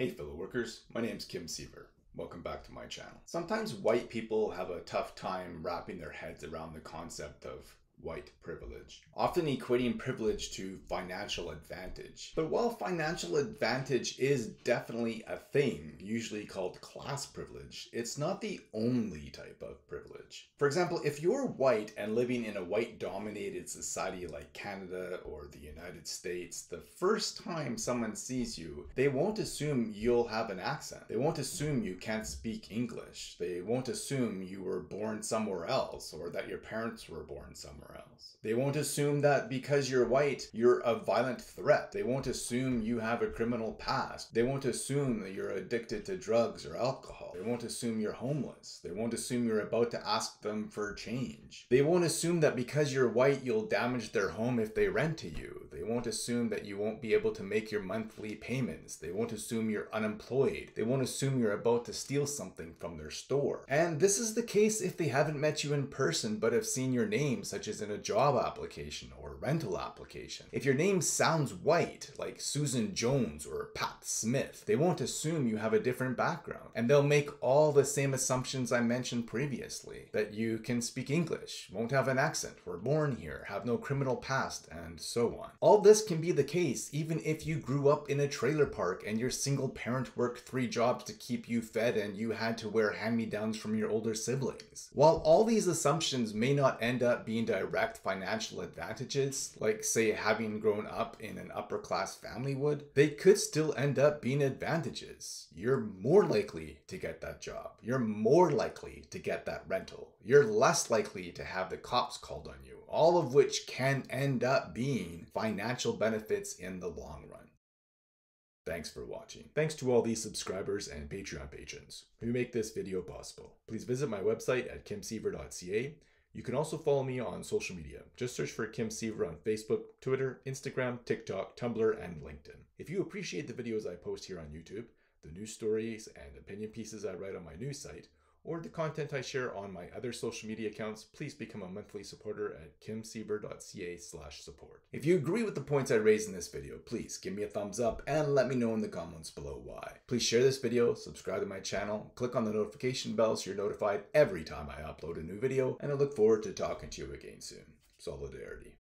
Hey fellow workers, my name's Kim Siever. Welcome back to my channel. Sometimes white people have a tough time wrapping their heads around the concept of white privilege, often equating privilege to financial advantage. But while financial advantage is definitely a thing, usually called class privilege, it's not the only type of privilege. For example, if you're white and living in a white dominated society like Canada or the United States, the first time someone sees you, they won't assume you'll have an accent. They won't assume you can't speak English. They won't assume you were born somewhere else or that your parents were born somewhere somewhere else. They won't assume that because you're white, you're a violent threat. They won't assume you have a criminal past. They won't assume that you're addicted to drugs or alcohol. They won't assume you're homeless. They won't assume you're about to ask them for change. They won't assume that because you're white, you'll damage their home if they rent to you. They won't assume that you won't be able to make your monthly payments. They won't assume you're unemployed. They won't assume you're about to steal something from their store. And this is the case if they haven't met you in person but have seen your name, such as in a job application or rental application. If your name sounds white, like Susan Jones or Pat Smith, they won't assume you have a different background. And they'll make all the same assumptions I mentioned previously that you can speak English, won't have an accent, were born here, have no criminal past, and so on. All this can be the case even if you grew up in a trailer park and your single parent worked three jobs to keep you fed and you had to wear hand me downs from your older siblings. While all these assumptions may not end up being direct direct financial advantages, like say having grown up in an upper class family would, they could still end up being advantages. You're more likely to get that job. You're more likely to get that rental. You're less likely to have the cops called on you, all of which can end up being financial benefits in the long run. Thanks for watching. Thanks to all these subscribers and Patreon patrons who make this video possible. Please visit my website at kimsiever.ca you can also follow me on social media. Just search for Kim Siever on Facebook, Twitter, Instagram, TikTok, Tumblr, and LinkedIn. If you appreciate the videos I post here on YouTube, the news stories and opinion pieces I write on my news site, or the content I share on my other social media accounts, please become a monthly supporter at kimsiever.ca slash support. If you agree with the points I raised in this video, please give me a thumbs up and let me know in the comments below why. Please share this video, subscribe to my channel, click on the notification bell so you're notified every time I upload a new video, and I look forward to talking to you again soon. Solidarity.